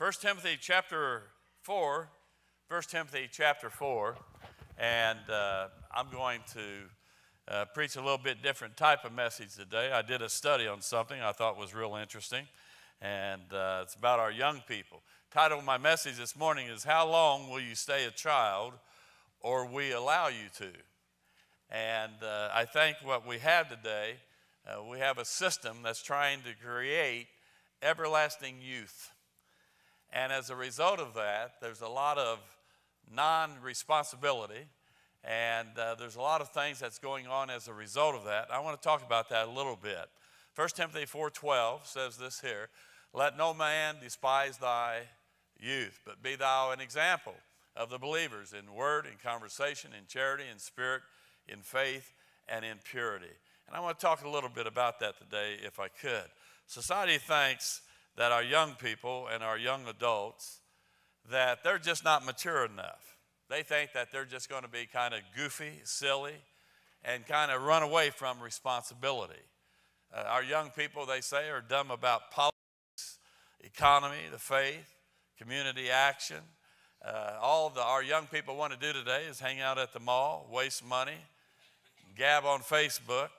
1 Timothy chapter 4, 1 Timothy chapter 4, and uh, I'm going to uh, preach a little bit different type of message today. I did a study on something I thought was real interesting, and uh, it's about our young people. Title of my message this morning is How Long Will You Stay a Child or We Allow You to? And uh, I think what we have today, uh, we have a system that's trying to create everlasting youth. And as a result of that, there's a lot of non responsibility, and uh, there's a lot of things that's going on as a result of that. I want to talk about that a little bit. 1 Timothy 4:12 says this here, "Let no man despise thy youth, but be thou an example of the believers in word, in conversation, in charity, in spirit, in faith, and in purity." And I want to talk a little bit about that today if I could. Society thinks that our young people and our young adults that they're just not mature enough. They think that they're just going to be kind of goofy, silly, and kind of run away from responsibility. Uh, our young people, they say, are dumb about politics, economy, the faith, community action. Uh, all the, our young people want to do today is hang out at the mall, waste money, gab on Facebook,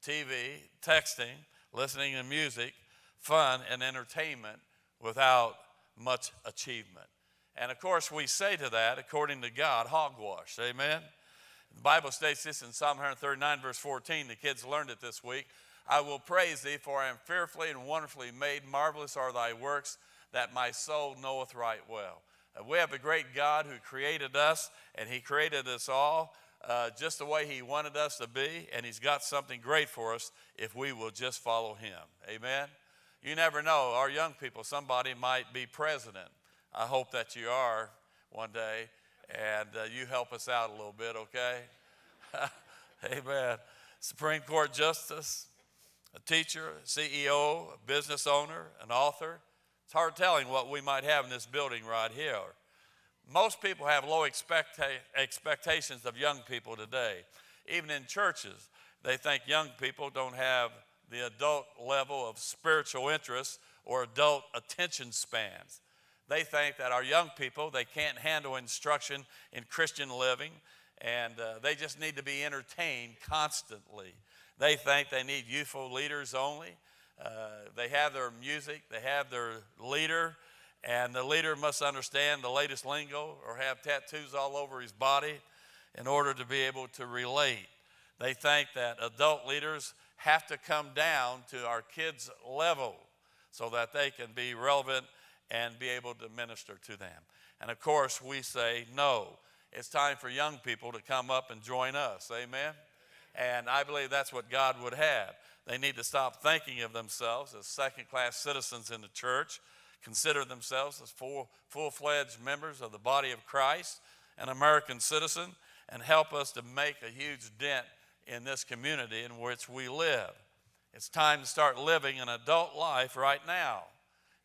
TV, texting, listening to music, fun, and entertainment without much achievement. And of course, we say to that, according to God, hogwash. Amen? The Bible states this in Psalm 139, verse 14. The kids learned it this week. I will praise thee, for I am fearfully and wonderfully made. Marvelous are thy works, that my soul knoweth right well. Uh, we have a great God who created us, and he created us all uh, just the way he wanted us to be, and he's got something great for us if we will just follow him. Amen? You never know. Our young people, somebody might be president. I hope that you are one day, and uh, you help us out a little bit, okay? Amen. Supreme Court Justice, a teacher, a CEO, a business owner, an author. It's hard telling what we might have in this building right here. Most people have low expecta- expectations of young people today. Even in churches, they think young people don't have the adult level of spiritual interest or adult attention spans. They think that our young people, they can't handle instruction in Christian living and uh, they just need to be entertained constantly. They think they need youthful leaders only. Uh, they have their music, they have their leader, and the leader must understand the latest lingo or have tattoos all over his body in order to be able to relate. They think that adult leaders have to come down to our kids' level so that they can be relevant and be able to minister to them. And of course, we say no. It's time for young people to come up and join us. Amen? And I believe that's what God would have. They need to stop thinking of themselves as second class citizens in the church, consider themselves as full fledged members of the body of Christ, an American citizen, and help us to make a huge dent in this community in which we live. It's time to start living an adult life right now.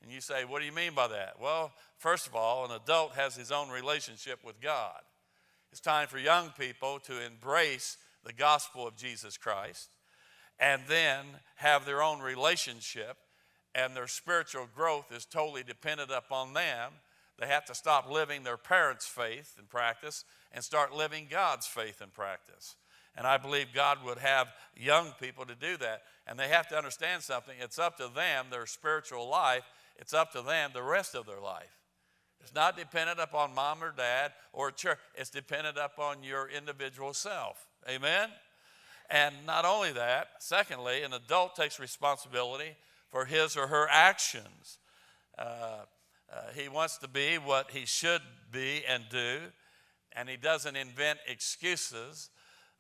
And you say, What do you mean by that? Well, first of all, an adult has his own relationship with God. It's time for young people to embrace the gospel of Jesus Christ and then have their own relationship, and their spiritual growth is totally dependent upon them. They have to stop living their parents' faith and practice and start living God's faith and practice. And I believe God would have young people to do that. And they have to understand something. It's up to them, their spiritual life, it's up to them the rest of their life. It's not dependent upon mom or dad or church, it's dependent upon your individual self. Amen? And not only that, secondly, an adult takes responsibility for his or her actions. Uh, uh, he wants to be what he should be and do, and he doesn't invent excuses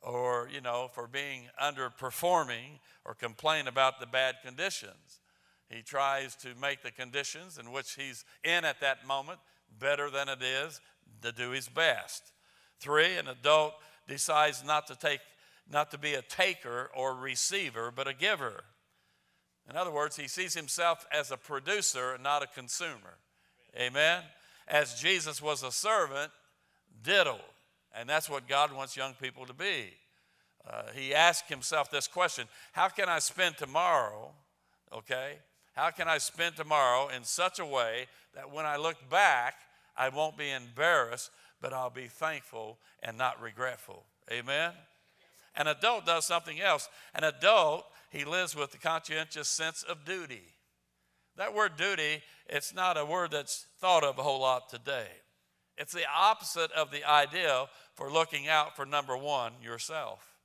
or, you know, for being underperforming or complain about the bad conditions. He tries to make the conditions in which he's in at that moment better than it is to do his best. Three, an adult decides not to take not to be a taker or receiver, but a giver. In other words, he sees himself as a producer and not a consumer. Amen. As Jesus was a servant, ditto. And that's what God wants young people to be. Uh, he asked himself this question How can I spend tomorrow, okay? How can I spend tomorrow in such a way that when I look back, I won't be embarrassed, but I'll be thankful and not regretful? Amen? An adult does something else. An adult, he lives with the conscientious sense of duty. That word duty, it's not a word that's thought of a whole lot today. It's the opposite of the ideal for looking out for number one, yourself.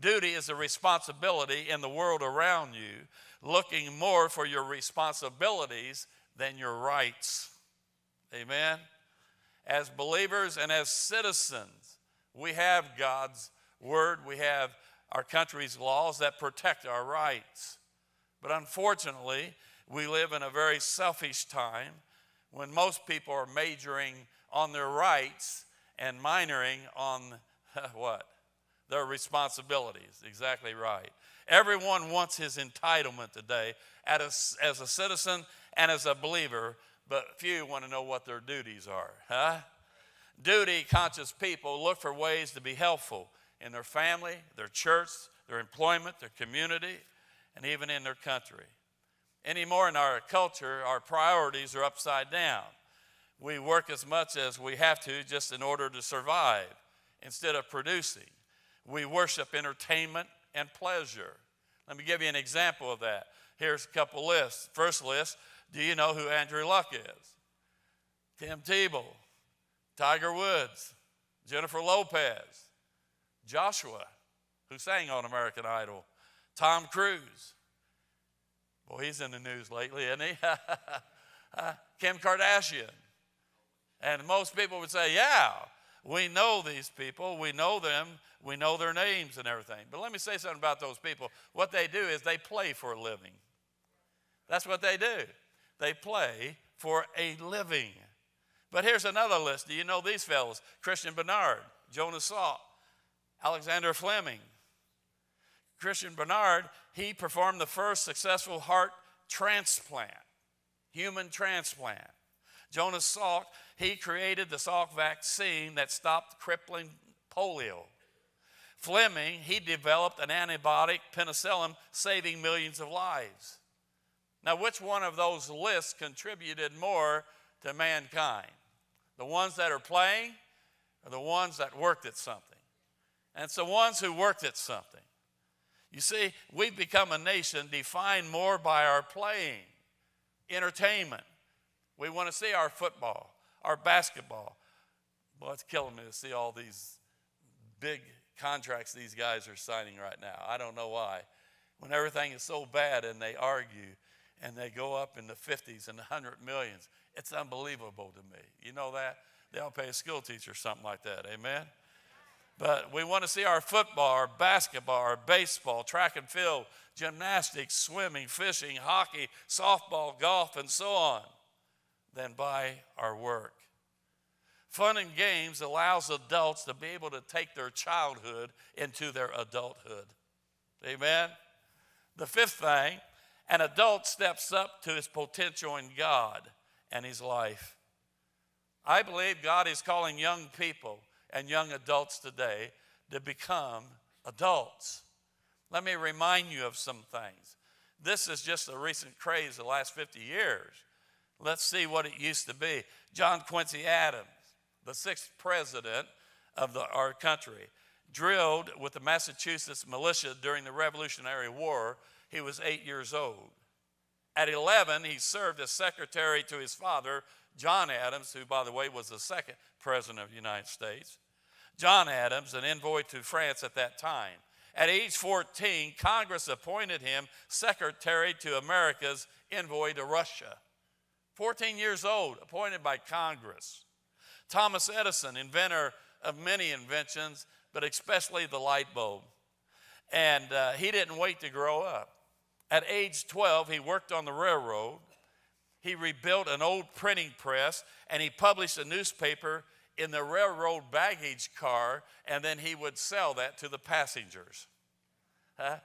Duty is a responsibility in the world around you, looking more for your responsibilities than your rights. Amen. As believers and as citizens, we have God's word, we have our country's laws that protect our rights. But unfortunately, we live in a very selfish time when most people are majoring on their rights and minoring on what? Their responsibilities. Exactly right. Everyone wants his entitlement today as a, citizen and as a believer, but few want to know what their duties are. Huh? Duty conscious people look for ways to be helpful in their family, their church, their employment, their community, and even in their country. Anymore in our culture, our priorities are upside down. We work as much as we have to just in order to survive instead of producing. We worship entertainment and pleasure. Let me give you an example of that. Here's a couple lists. First list Do you know who Andrew Luck is? Tim Tebow, Tiger Woods, Jennifer Lopez, Joshua, who sang on American Idol, Tom Cruise, Boy, he's in the news lately, isn't he? Kim Kardashian. And most people would say, yeah, we know these people, we know them, we know their names and everything. But let me say something about those people. What they do is they play for a living. That's what they do. They play for a living. But here's another list. Do you know these fellows? Christiaan Barnard, Jonas Salk, Alexander Fleming, Christiaan Barnard, he performed the first successful heart transplant, human transplant. Jonas Salk, he created the Salk vaccine that stopped crippling polio. Fleming, he developed an antibiotic, penicillin, saving millions of lives. Now, which one of those lists contributed more to mankind? The ones that are playing or the ones that worked at something? And it's the ones who worked at something. You see, we've become a nation defined more by our playing, entertainment. We want to see our football, our basketball. Well, it's killing me to see all these big contracts these guys are signing right now. I don't know why. When everything is so bad and they argue and they go up in the 50s and the 100 millions, it's unbelievable to me. You know that? They'll pay a school teacher something like that. Amen? But we want to see our football, our basketball, our baseball, track and field, gymnastics, swimming, fishing, hockey, softball, golf, and so on, than by our work. Fun and games allows adults to be able to take their childhood into their adulthood. Amen? The fifth thing, an adult steps up to his potential in God and his life. I believe God is calling young people and young adults today to become adults. Let me remind you of some things. This is just a recent craze the last 50 years. Let's see what it used to be. John Quincy Adams, the sixth president of the, our country, drilled with the Massachusetts militia during the Revolutionary War. He was eight years old. At 11, he served as secretary to his father, John Adams, who, by the way, was the second president of the United States. John Adams, an envoy to France at that time. At age 14, Congress appointed him secretary to America's envoy to Russia. 14 years old, appointed by Congress. Thomas Edison, inventor of many inventions, but especially the light bulb. And uh, he didn't wait to grow up. At age 12, he worked on the railroad. He rebuilt an old printing press and he published a newspaper in the railroad baggage car, and then he would sell that to the passengers. Huh?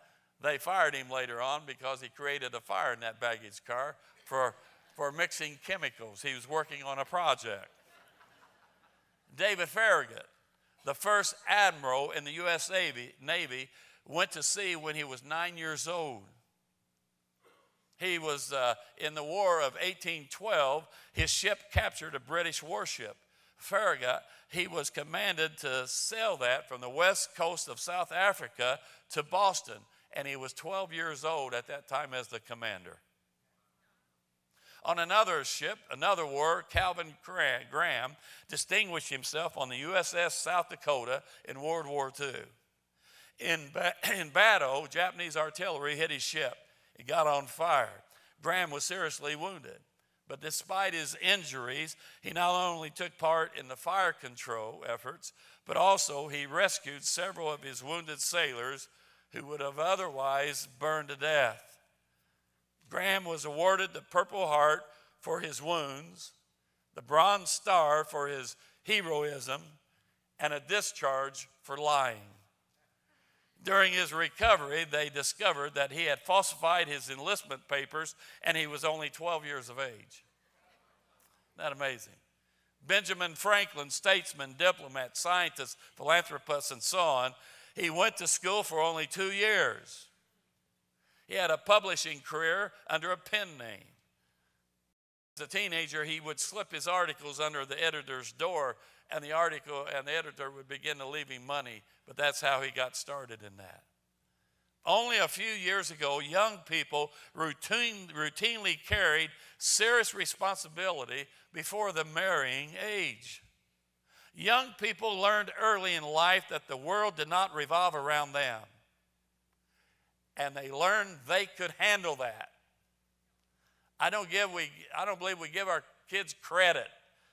They fired him later on because he created a fire in that baggage car for, for mixing chemicals. He was working on a project. David Farragut, the first admiral in the U.S. Navy, Navy, went to sea when he was nine years old. He was uh, in the War of 1812. His ship captured a British warship, Farragut. He was commanded to sail that from the west coast of South Africa to Boston, and he was 12 years old at that time as the commander. On another ship, another war, Calvin Graham distinguished himself on the USS South Dakota in World War II. In, ba- in battle, Japanese artillery hit his ship. It got on fire. Graham was seriously wounded. But despite his injuries, he not only took part in the fire control efforts, but also he rescued several of his wounded sailors who would have otherwise burned to death. Graham was awarded the Purple Heart for his wounds, the Bronze Star for his heroism, and a discharge for lying. During his recovery, they discovered that he had falsified his enlistment papers and he was only 12 years of age. That amazing? Benjamin Franklin, statesman, diplomat, scientist, philanthropist, and so on, he went to school for only two years. He had a publishing career under a pen name. As a teenager, he would slip his articles under the editor's door and the article and the editor would begin to leave him money, but that's how he got started in that. Only a few years ago, young people routine, routinely carried serious responsibility before the marrying age. Young people learned early in life that the world did not revolve around them, and they learned they could handle that. I don't, give, we, I don't believe we give our kids credit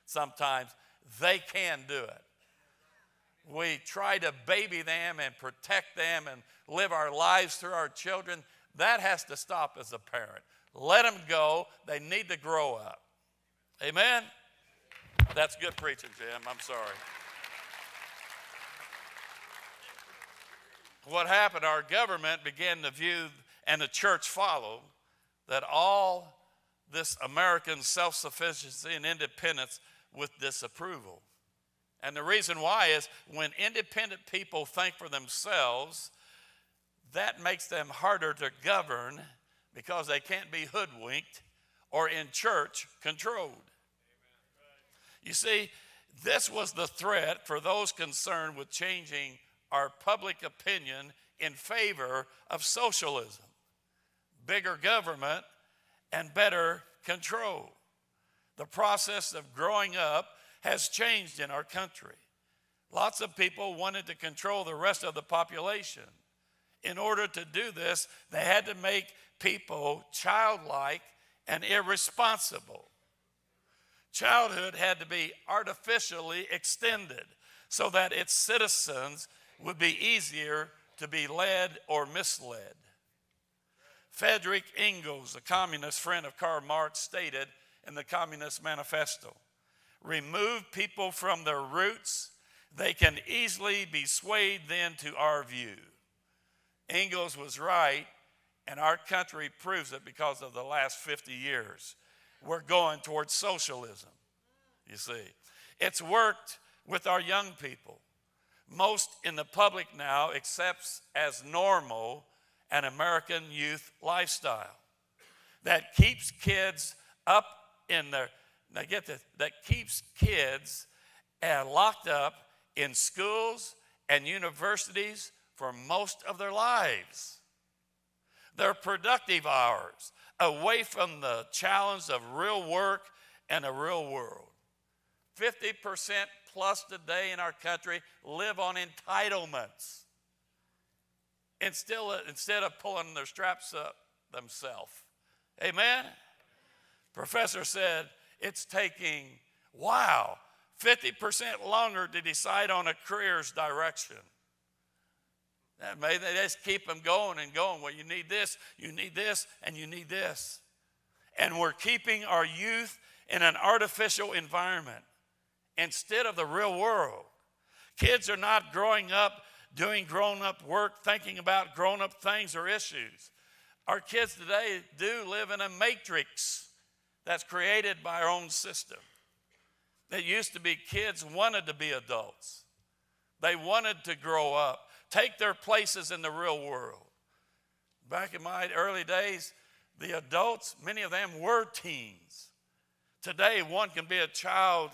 sometimes they can do it. We try to baby them and protect them and live our lives through our children. That has to stop as a parent. Let them go. They need to grow up. Amen? That's good preaching, Jim. I'm sorry. What happened, our government began to view, and the church followed, that all this American self sufficiency and independence with disapproval. And the reason why is when independent people think for themselves, that makes them harder to govern because they can't be hoodwinked or in church controlled. You see, this was the threat for those concerned with changing our public opinion in favor of socialism, bigger government, and better control. The process of growing up has changed in our country. Lots of people wanted to control the rest of the population. In order to do this, they had to make people childlike and irresponsible. Childhood had to be artificially extended so that its citizens would be easier to be led or misled. Frederick Engels, a communist friend of Karl Marx, stated in the Communist Manifesto. Remove people from their roots, they can easily be swayed then to our view. Engels was right, and our country proves it because of the last 50 years. We're going towards socialism, you see. It's worked with our young people. Most in the public now accepts as normal an American youth lifestyle that keeps kids up in there. Now get this, that keeps kids uh, locked up in schools and universities for most of their lives. Their productive hours away from the challenge of real work and a real world. 50% plus today in our country live on entitlements and still instead of pulling their straps up themselves. Amen? Professor said it's taking, wow, 50% longer to decide on a career's direction. That may they just keep them going and going. Well, you need this, you need this, and you need this. And we're keeping our youth in an artificial environment instead of the real world. Kids are not growing up doing grown up work, thinking about grown up things or issues. Our kids today do live in a matrix that's created by our own system. It used to be kids wanted to be adults, they wanted to grow up, take their places in the real world. Back in my early days, the adults, many of them were teens. Today, one can be a child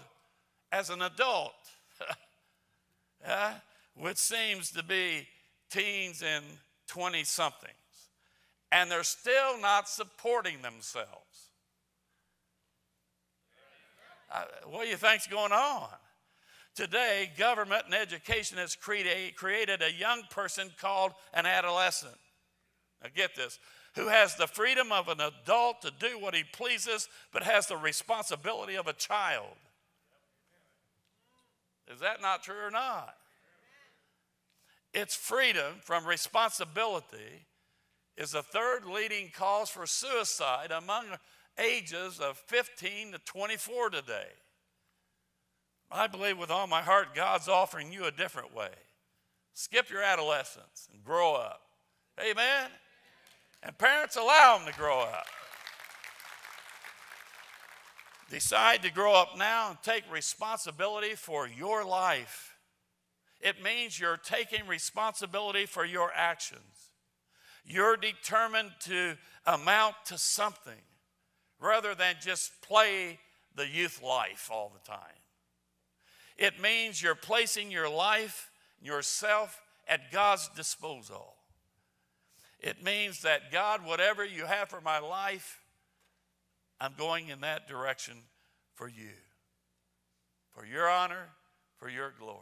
as an adult, yeah? which seems to be teens and 20 somethings. And they're still not supporting themselves. Uh, what do you think's going on? Today, government and education has created a young person called an adolescent. Now, get this who has the freedom of an adult to do what he pleases, but has the responsibility of a child. Is that not true or not? It's freedom from responsibility is the third leading cause for suicide among ages of 15 to 24 today. I believe with all my heart God's offering you a different way. Skip your adolescence and grow up. Amen? And parents, allow them to grow up. Decide to grow up now and take responsibility for your life. It means you're taking responsibility for your actions. You're determined to amount to something rather than just play the youth life all the time. It means you're placing your life, yourself, at God's disposal. It means that God, whatever you have for my life, I'm going in that direction for you, for your honor, for your glory.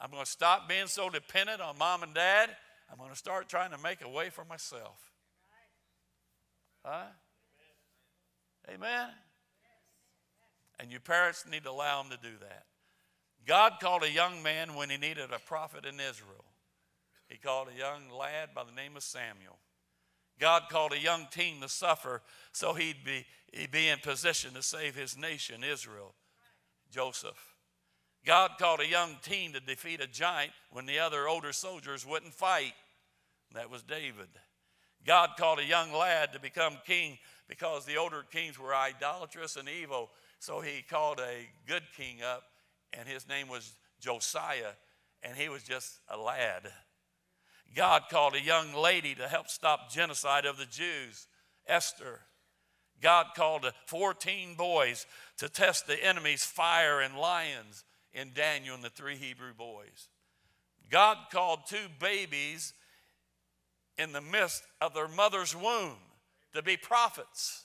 I'm going to stop being so dependent on mom and dad. I'm going to start trying to make a way for myself. Huh? Amen? And your parents need to allow them to do that. God called a young man when he needed a prophet in Israel. He called a young lad by the name of Samuel. God called a young teen to suffer so he'd be, he'd be in position to save his nation, Israel, Joseph. God called a young teen to defeat a giant when the other older soldiers wouldn't fight. That was David. God called a young lad to become king because the older kings were idolatrous and evil. So he called a good king up, and his name was Josiah, and he was just a lad. God called a young lady to help stop genocide of the Jews, Esther. God called 14 boys to test the enemy's fire and lions in Daniel and the three Hebrew boys. God called two babies in the midst of their mother's womb to be prophets,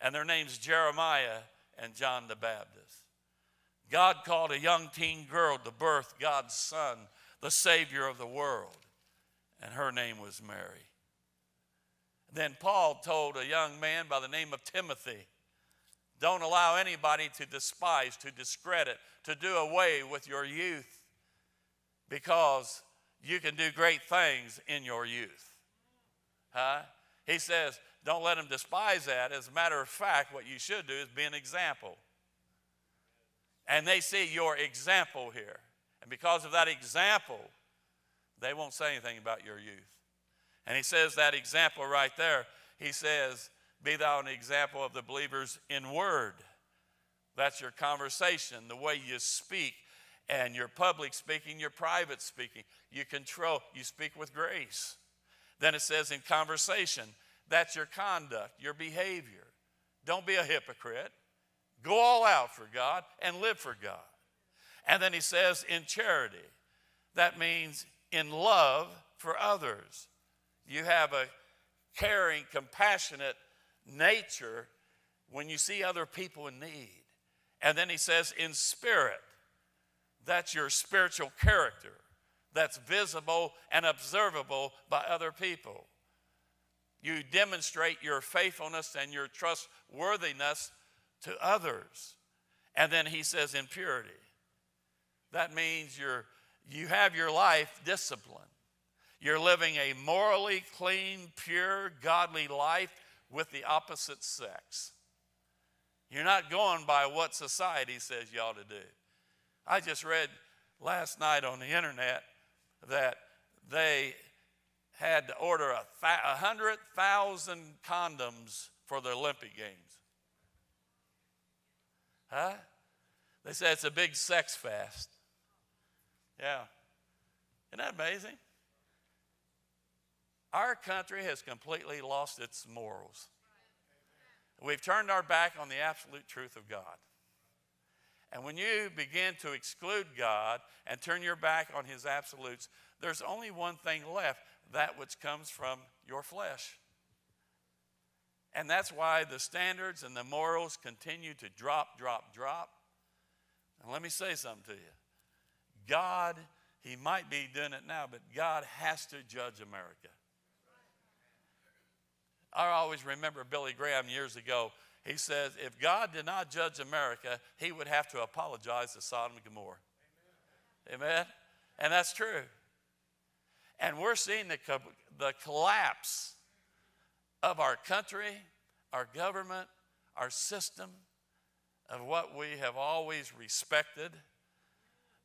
and their names Jeremiah and John the Baptist. God called a young teen girl to birth God's son, the Savior of the world and her name was Mary. Then Paul told a young man by the name of Timothy, don't allow anybody to despise, to discredit, to do away with your youth because you can do great things in your youth. Huh? He says, don't let them despise that. As a matter of fact, what you should do is be an example. And they see your example here. And because of that example, they won't say anything about your youth. And he says that example right there. He says, Be thou an example of the believers in word. That's your conversation, the way you speak, and your public speaking, your private speaking. You control, you speak with grace. Then it says in conversation, that's your conduct, your behavior. Don't be a hypocrite. Go all out for God and live for God. And then he says in charity, that means in love for others. You have a caring, compassionate nature when you see other people in need. And then he says, in spirit, that's your spiritual character that's visible and observable by other people. You demonstrate your faithfulness and your trustworthiness to others. And then he says, in purity. That means you're you have your life disciplined. You're living a morally clean, pure, godly life with the opposite sex. You're not going by what society says you ought to do. I just read last night on the internet that they had to order a 100,000 condoms for the Olympic Games. Huh? They said it's a big sex fast. Yeah. Isn't that amazing? Our country has completely lost its morals. We've turned our back on the absolute truth of God. And when you begin to exclude God and turn your back on His absolutes, there's only one thing left that which comes from your flesh. And that's why the standards and the morals continue to drop, drop, drop. And let me say something to you God, He might be doing it now, but God has to judge America. I always remember Billy Graham years ago. He says, if God did not judge America, he would have to apologize to Sodom and Gomorrah. Amen? Amen? And that's true. And we're seeing the, the collapse of our country, our government, our system, of what we have always respected.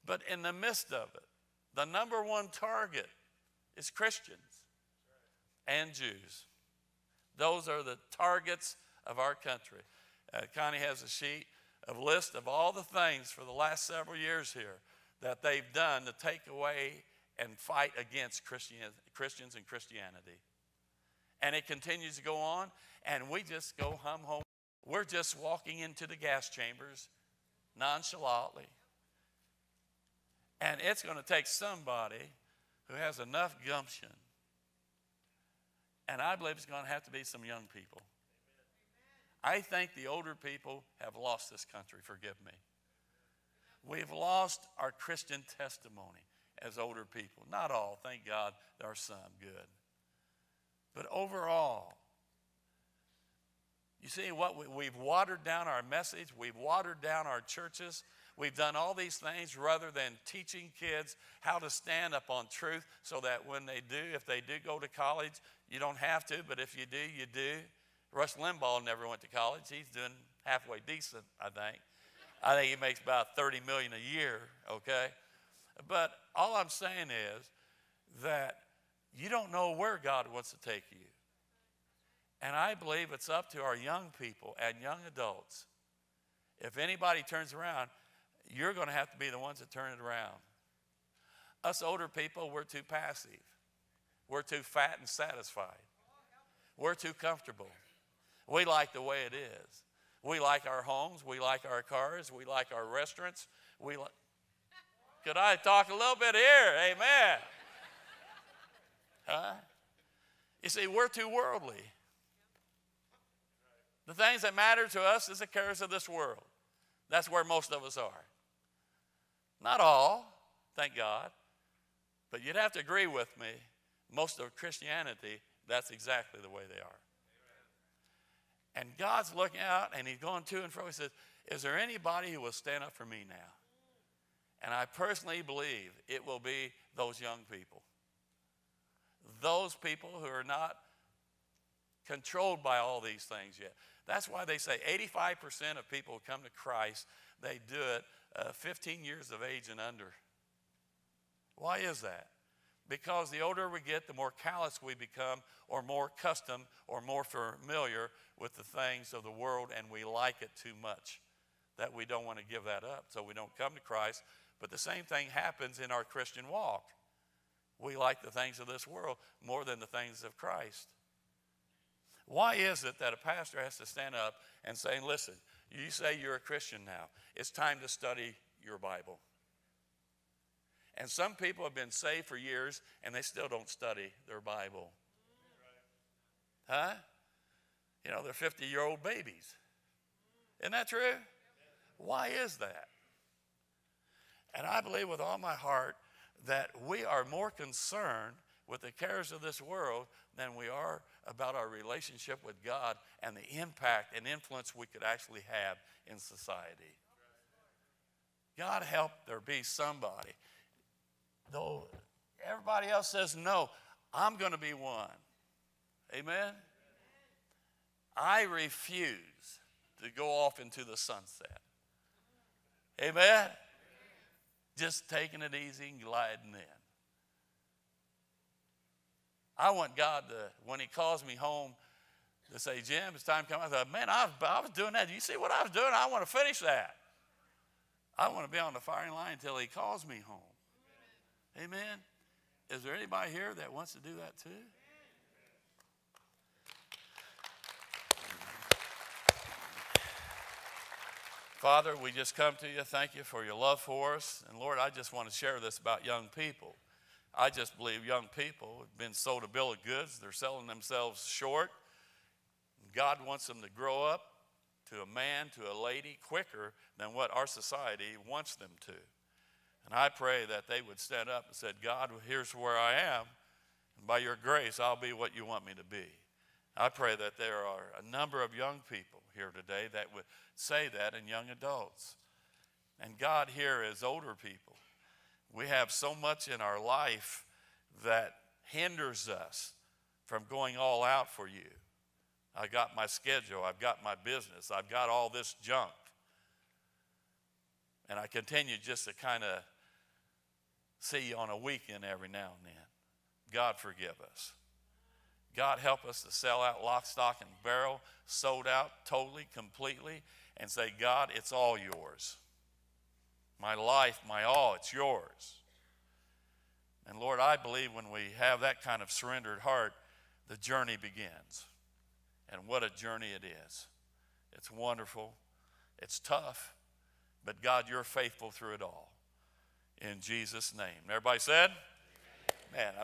But in the midst of it, the number one target is Christians and Jews. Those are the targets of our country. Uh, Connie has a sheet of list of all the things for the last several years here that they've done to take away and fight against Christian, Christians and Christianity. And it continues to go on, and we just go hum home. We're just walking into the gas chambers nonchalantly. And it's going to take somebody who has enough gumption and I believe it's going to have to be some young people. I think the older people have lost this country, forgive me. We've lost our Christian testimony as older people. Not all, thank God, there are some good. But overall, you see what we, have watered down our message, we've watered down our churches, we've done all these things rather than teaching kids how to stand up on truth so that when they do, if they do go to college, you don't have to, but if you do, you do. Rush Limbaugh never went to college. He's doing halfway decent, I think. I think he makes about 30 million a year, okay? But all I'm saying is that you don't know where God wants to take you. And I believe it's up to our young people and young adults. If anybody turns around, you're going to have to be the ones that turn it around. Us older people, we're too passive. We're too fat and satisfied. We're too comfortable. We like the way it is. We like our homes. We like our cars. We like our restaurants. We like. Could I talk a little bit here? Amen. Huh? You see, we're too worldly. The things that matter to us is the cares of this world. That's where most of us are. Not all, thank God. But you'd have to agree with me most of Christianity, that's exactly the way they are. And God's looking out and He's going to and fro. He says, Is there anybody who will stand up for me now? And I personally believe it will be those young people. Those people who are not controlled by all these things yet. That's why they say 85% of people who come to Christ, they do it uh, 15 years of age and under. Why is that? Because the older we get, the more callous we become, or more accustomed, or more familiar with the things of the world, and we like it too much that we don't want to give that up. So we don't come to Christ. But the same thing happens in our Christian walk. We like the things of this world more than the things of Christ. Why is it that a pastor has to stand up and say, listen, you say you're a Christian now, it's time to study your Bible? And some people have been saved for years and they still don't study their Bible. Huh? You know, they're 50 year old babies. Isn't that true? Why is that? And I believe with all my heart that we are more concerned with the cares of this world than we are about our relationship with God and the impact and influence we could actually have in society. God help there be somebody Though everybody else says no, I'm going to be one. Amen? I refuse to go off into the sunset. Amen? Just taking it easy and gliding in. I want God to, when He calls me home, to say, Jim, it's time to come. I thought, man, I was, I was doing that. You see what I was doing? I want to finish that. I want to be on the firing line until He calls me home. Amen. Is there anybody here that wants to do that too? Father, we just come to you. Thank you for your love for us. And Lord, I just want to share this about young people. I just believe young people have been sold a bill of goods, they're selling themselves short. God wants them to grow up to a man, to a lady, quicker than what our society wants them to. And I pray that they would stand up and say, God, here's where I am. And by your grace, I'll be what you want me to be. I pray that there are a number of young people here today that would say that and young adults. And God here is older people. We have so much in our life that hinders us from going all out for you. I got my schedule, I've got my business, I've got all this junk. And I continue just to kind of see you on a weekend every now and then. God forgive us. God help us to sell out lock, stock, and barrel, sold out totally, completely, and say, God, it's all yours. My life, my all, it's yours. And Lord, I believe when we have that kind of surrendered heart, the journey begins. And what a journey it is. It's wonderful, it's tough, but God, you're faithful through it all. In Jesus' name. Everybody said? Man, I